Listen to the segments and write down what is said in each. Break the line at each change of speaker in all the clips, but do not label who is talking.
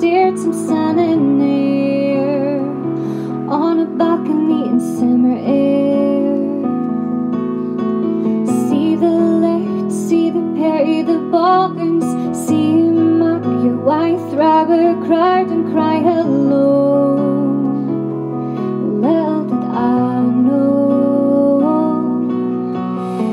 stared some sun and air on a balcony in summer air. Perry, the ballrooms, see him mock your white throbber, cried and cry hello. Little did I know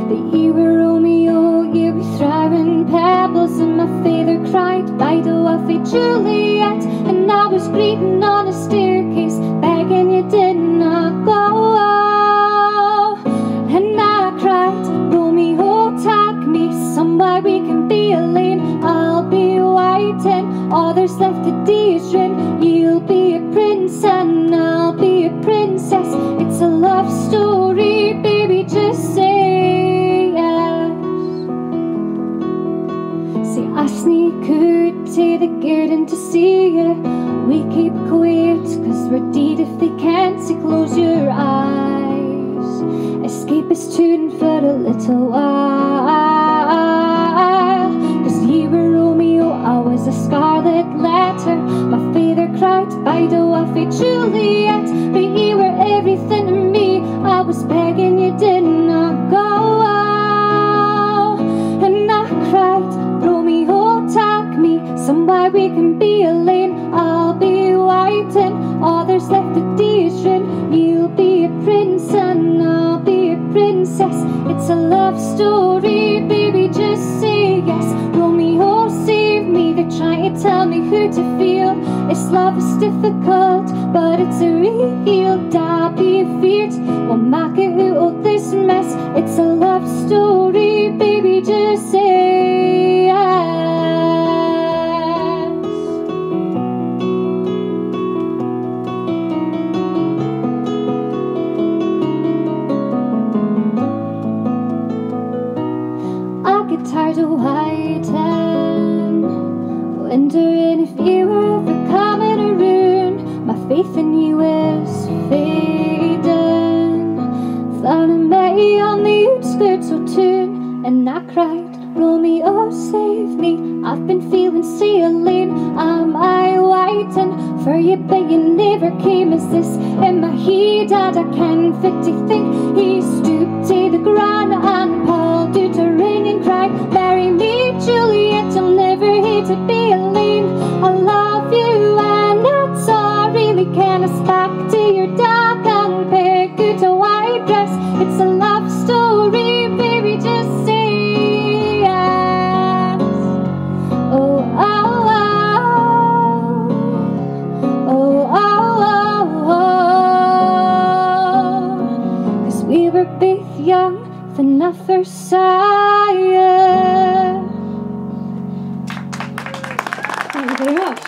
that you were Romeo, you were throwing pebbles, and my father cried by the wealthy Juliet, and I was greeting on a staircase, there's left to daydream. You'll be a prince and I'll be a princess. It's a love story, baby, just say yes. See, I sneak out to the garden to see you. We keep quiet, cause we're dead if they can't see. Close your eyes. Escape is tune for a little while. Cause you were Romeo, I was a scarlet letter. My father cried by the wealthy Juliet. But you were everything to me. I was begging you did not go. And I cried, Romeo, take me somewhere we can be alone. I'll be waiting, all there's left to daydream. You'll be a prince and I'll be a princess. It's a love story, Love is difficult, but it's a real. Be feared. We'll make it out of this mess. It's a love story, baby, just say yes. I get tired of waiting, wondering if you ever around. My faith in you is fading. I met on the outskirts of town, and I cried, Romeo, save me. I've been feeling so alone. Am I waiting for you, but you never came? Is this in my head I can't fit to think? He I first you.
Thank you very much.